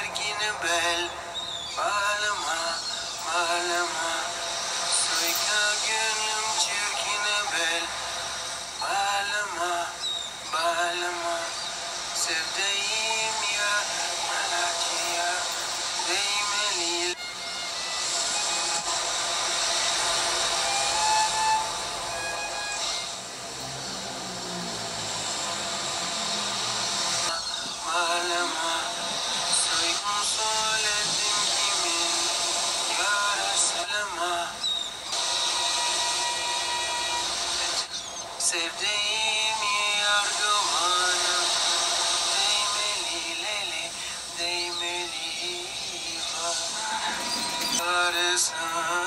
ergini bel Malama, malama Sevdiğim yargımanım Değmeli lele, değmeli bana Arasın